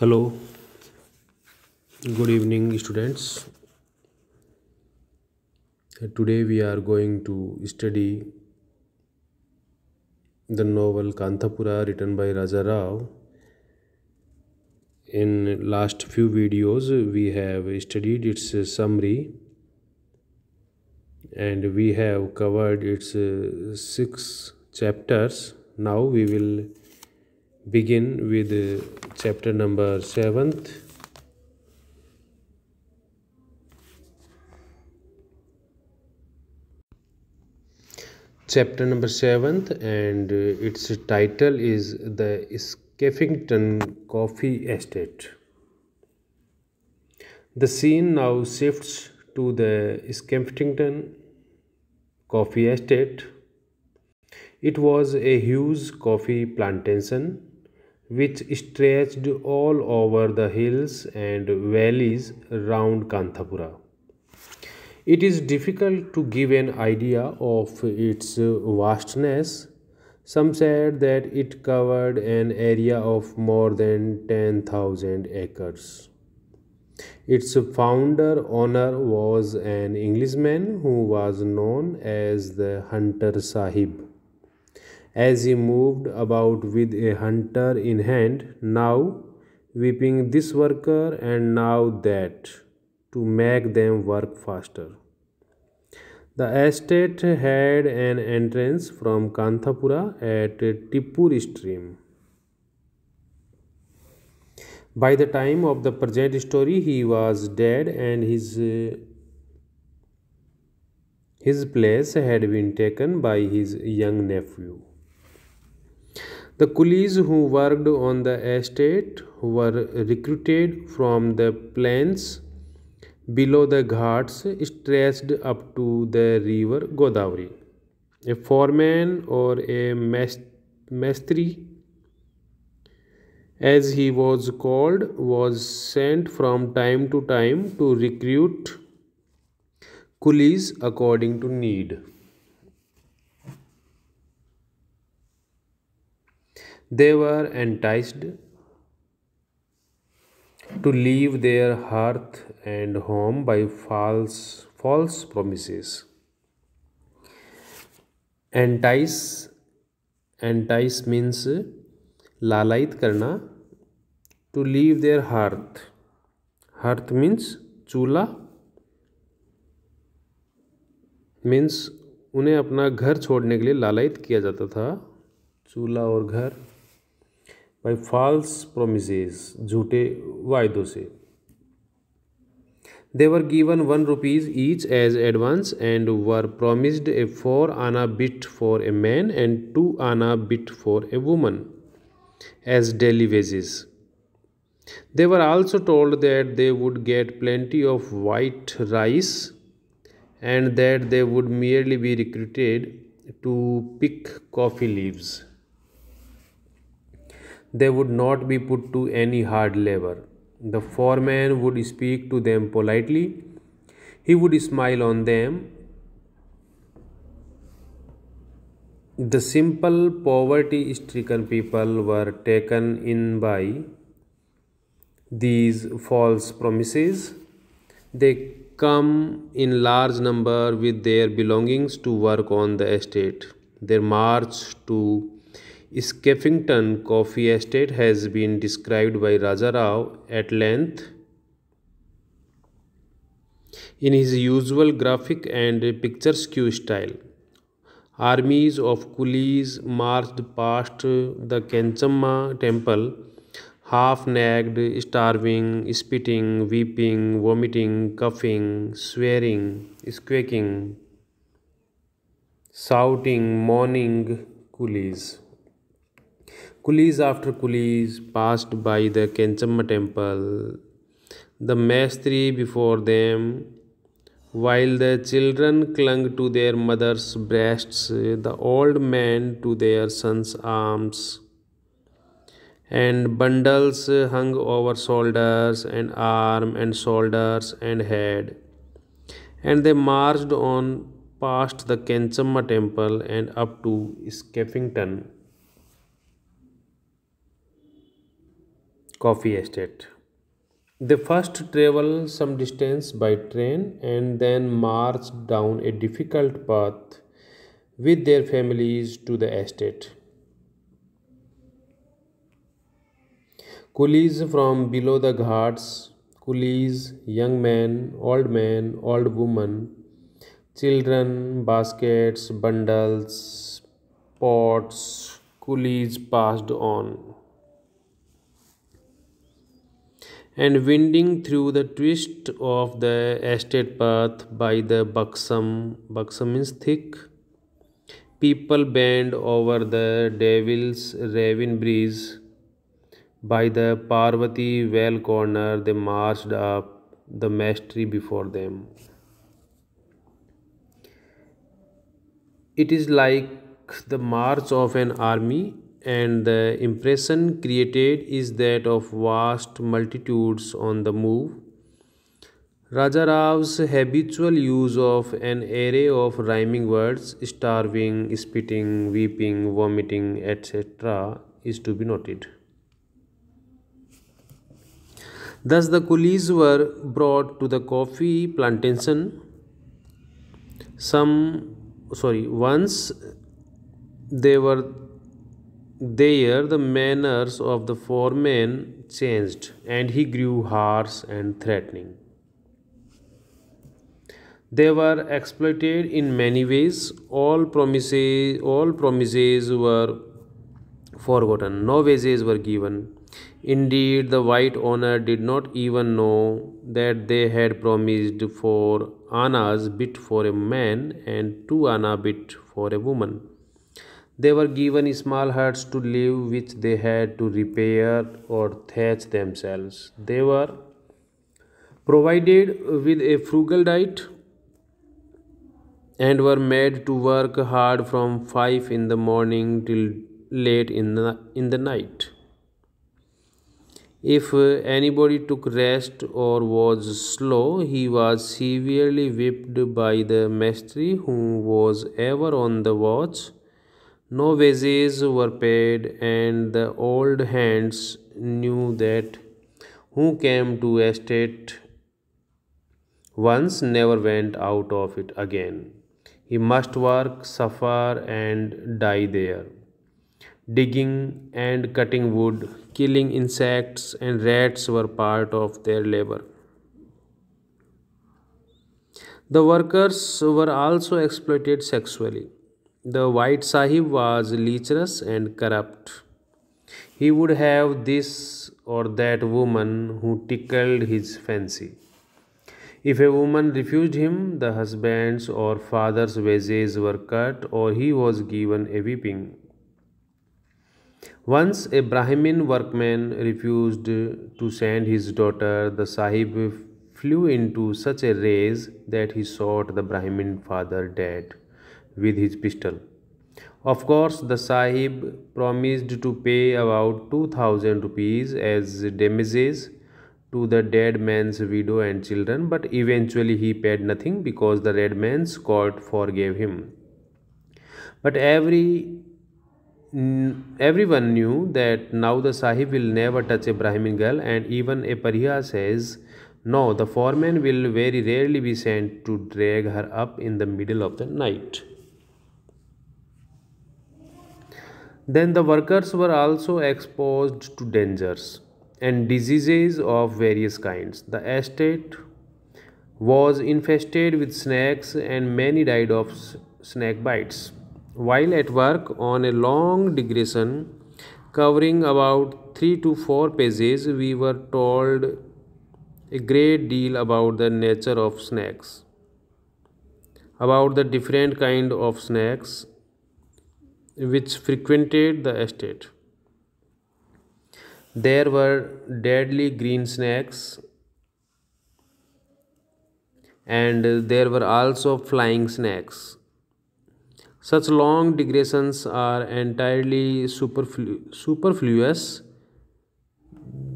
hello. Good evening students. Today we are going to study the novel Kanthapura written by raja rao. In last few videos we have studied its summary and we have covered its six chapters. Now we will begin with chapter number 7th chapter number 7th and its title is the skeffington coffee estate. The scene now shifts to the skeffington coffee estate. It was a huge coffee plantation which stretched all over the hills and valleys round Kanthapura. It is difficult to give an idea of its vastness. Some said that it covered an area of more than 10,000 acres. Its founder owner was an Englishman who was known as the Hunter Sahib as he moved about with a hunter in hand, now whipping this worker and now that, to make them work faster. The estate had an entrance from Kanthapura at Tippur stream. By the time of the present story, he was dead and his uh, his place had been taken by his young nephew. The coolies who worked on the estate were recruited from the plains below the ghats stretched up to the river Godavari. A foreman or a mestri, as he was called, was sent from time to time to recruit coolies according to need. They were enticed to leave their hearth and home by false, false promises. Entice, entice means लालायित करना to leave their hearth. Hearth means chulha means उन्हें अपना घर छोड़ने के लिए लालायित किया जाता था चूल्हा और घर by false promises jhoote vaidon se. They were given 1 rupees each as advance and were promised a 4 anna bit for a man and 2 anna bit for a woman as daily wages. They were also told that they would get plenty of white rice and that they would merely be recruited to pick coffee leaves they would not be put to any hard labor. The foreman would speak to them politely. He would smile on them. The simple poverty stricken people were taken in by these false promises. They come in large number with their belongings to work on the estate. Their march to Skeffington Coffee Estate has been described by Raja Rao at length in his usual graphic and picturesque style. Armies of coolies marched past the Kenchamma temple, half-naked, starving, spitting, weeping, vomiting, coughing, swearing, squeaking, shouting, mourning coolies. Coolies after coolies passed by the Kenchamma temple, the Mastri before them, while the children clung to their mother's breasts, the old men to their sons' arms, and bundles hung over shoulders and arm and shoulders and head. And they marched on past the Kenchamma temple and up to Skeffington coffee estate. They first travel some distance by train and then march down a difficult path with their families to the estate. Coolies from below the ghats, coolies, young men, old men, old women, children, baskets, bundles, pots, coolies passed on. And winding through the twist of the estate path by the buxom buxom means thick. People bend over the devil's raven breeze. By the parvati well corner they marched up the mastery before them. It is like the march of an army and the impression created is that of vast multitudes on the move. Raja Rao's habitual use of an array of rhyming words, starving, spitting, weeping, vomiting, etc., is to be noted. Thus, the coolies were brought to the coffee plantation. Some, sorry, once they were there the manners of the foreman changed, and he grew harsh and threatening. They were exploited in many ways. All promises, all promises were forgotten. No wages were given. Indeed, the white owner did not even know that they had promised four annas bit for a man and two anna bit for a woman. They were given small huts to live which they had to repair or thatch themselves. They were provided with a frugal diet and were made to work hard from 5 in the morning till late in the, in the night. If anybody took rest or was slow, he was severely whipped by the master who was ever on the watch no wages were paid, and the old hands knew that who came to estate once never went out of it again. He must work, suffer, and die there. Digging and cutting wood, killing insects and rats were part of their labor. The workers were also exploited sexually. The White Sahib was lecherous and corrupt. He would have this or that woman who tickled his fancy. If a woman refused him, the husband's or father's wages were cut or he was given a whipping. Once a Brahmin workman refused to send his daughter, the Sahib flew into such a rage that he shot the Brahmin father dead with his pistol. Of course, the Sahib promised to pay about 2000 rupees as damages to the dead man's widow and children, but eventually he paid nothing because the red man's court forgave him. But every everyone knew that now the Sahib will never touch a Brahmin girl, and even a Pariah says, No, the foreman will very rarely be sent to drag her up in the middle of the night. Then the workers were also exposed to dangers and diseases of various kinds. The estate was infested with snakes and many died of snake bites. While at work on a long digression covering about 3 to 4 pages, we were told a great deal about the nature of snakes, about the different kind of snakes which frequented the estate. There were deadly green snakes and there were also flying snakes. Such long digressions are entirely superflu- superfluous.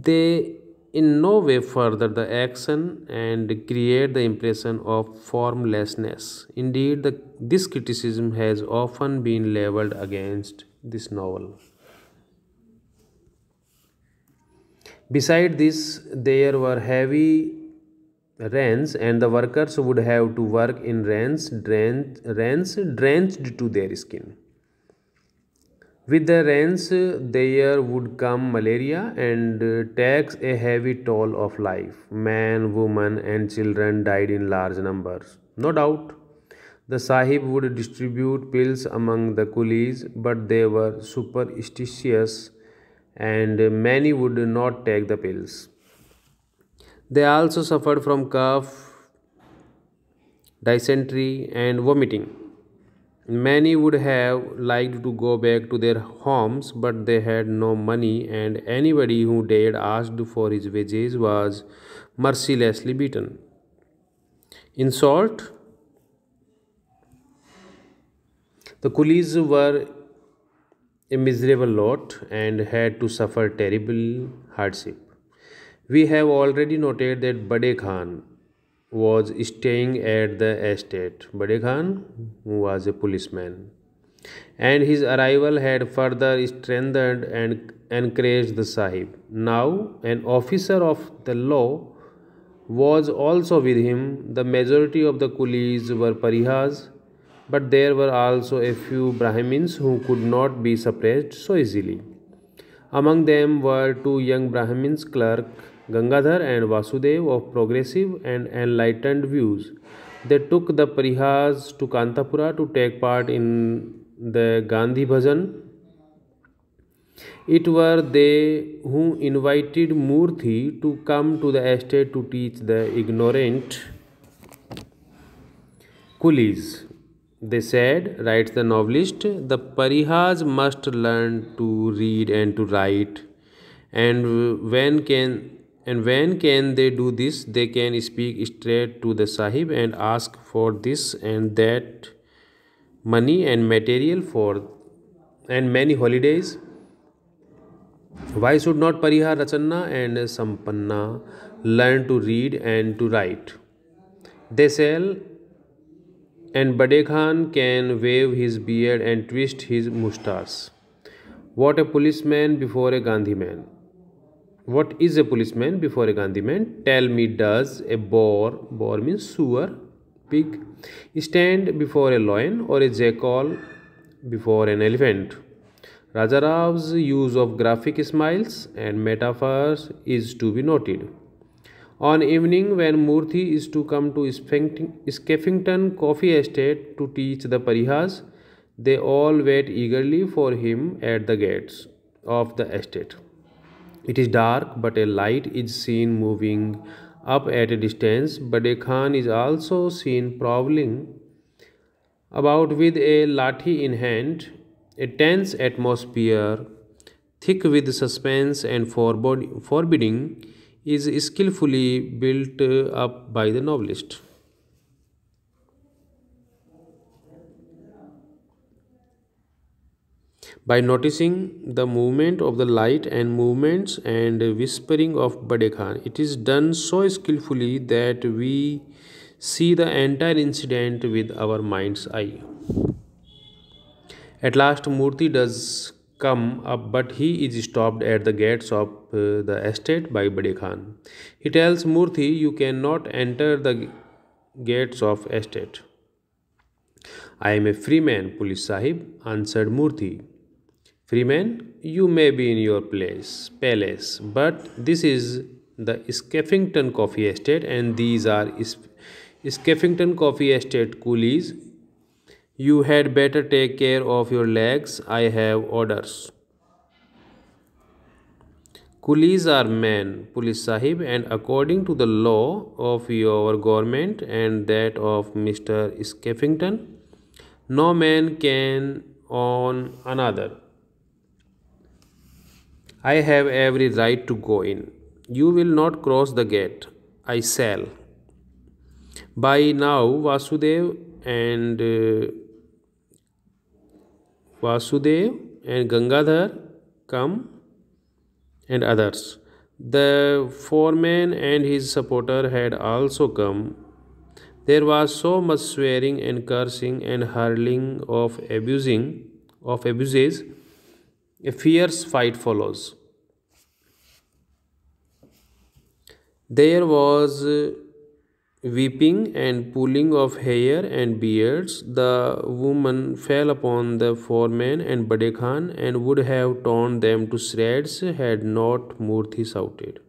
They in no way further the action and create the impression of formlessness. Indeed, the, this criticism has often been leveled against this novel. Beside this, there were heavy rains, and the workers would have to work in rains, rains drenched to their skin. With the rains, there would come malaria and uh, takes a heavy toll of life. Men, women, and children died in large numbers. No doubt, the Sahib would distribute pills among the coolies, but they were superstitious and many would not take the pills. They also suffered from cough, dysentery, and vomiting. Many would have liked to go back to their homes, but they had no money, and anybody who dared ask for his wages was mercilessly beaten. In short, the coolies were a miserable lot and had to suffer terrible hardship. We have already noted that Bade Khan was staying at the estate. Bade Khan was a policeman. And his arrival had further strengthened and encouraged the Sahib. Now, an officer of the law was also with him. The majority of the coolies were parihas, but there were also a few Brahmins who could not be suppressed so easily. Among them were two young Brahmins clerk Gangadhar and Vasudev of progressive and enlightened views. They took the Parihas to Kanthapura to take part in the Gandhi Bhajan. It were they who invited Murthy to come to the estate to teach the ignorant coolies. They said, writes the novelist, the Parihas must learn to read and to write. And when can and when can they do this? They can speak straight to the Sahib and ask for this and that money and material for and many holidays. Why should not Pariha Rachanna and Sampanna learn to read and to write? They sell and Bade Khan can wave his beard and twist his moustache. What a policeman before a Gandhi man. What is a policeman before a Gandhi man? Tell me, does a boar, boar means sewer, pig, stand before a lion or a jackal before an elephant? Raja Rao's use of graphic smiles and metaphors is to be noted. On evening when Murthy is to come to Skeffington Coffee Estate to teach the Parihas, they all wait eagerly for him at the gates of the estate. It is dark, but a light is seen moving up at a distance. Bade Khan is also seen prowling about with a lathi in hand. A tense atmosphere, thick with suspense and forbidding, is skillfully built up by the novelist. By noticing the movement of the light and movements and whispering of Bade Khan. It is done so skillfully that we see the entire incident with our mind's eye. At last, Murthy does come up, but he is stopped at the gates of uh, the estate by Bade Khan. He tells Murthy, You cannot enter the gates of estate. I am a free man, Police Sahib, answered Murthy. Freeman, you may be in your place, palace, but this is the Skeffington Coffee Estate, and these are Skeffington Coffee Estate coolies. You had better take care of your legs. I have orders. Coolies are men, Police Sahib, and according to the law of your government and that of Mr. Skeffington, no man can own another. I have every right to go in. You will not cross the gate. I shall. By now, Vasudev and uh, Vasudev and Gangadhar come and others. The foreman and his supporter had also come. There was so much swearing and cursing and hurling of abusing of abuses a fierce fight follows. There was weeping and pulling of hair and beards. The woman fell upon the foreman and Bade Khan and would have torn them to shreds had not Murthy shouted.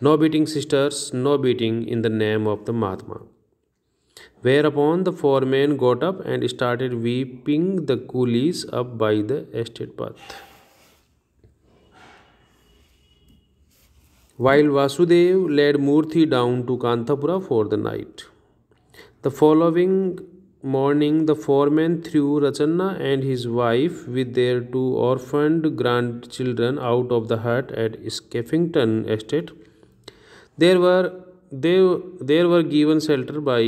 No beating, sisters, no beating in the name of the Mahatma. Whereupon the foreman got up and started weeping the coolies up by the estate path. while Vasudev led Murthy down to Kanthapura for the night. The following morning, the foreman threw Rachanna and his wife with their two orphaned grandchildren out of the hut at Skeffington Estate. There were they, there were given shelter by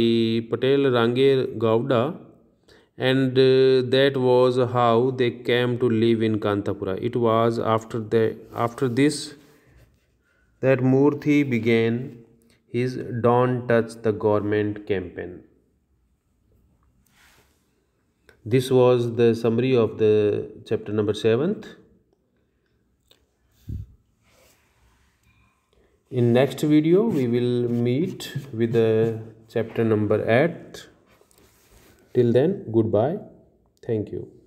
Patel Range Gowda and uh, that was how they came to live in Kanthapura. It was after the after this that Murthy began his Don't Touch the Government campaign. This was the summary of the chapter number 7th. In next video we will meet with the chapter number 8. Till then goodbye. Thank you.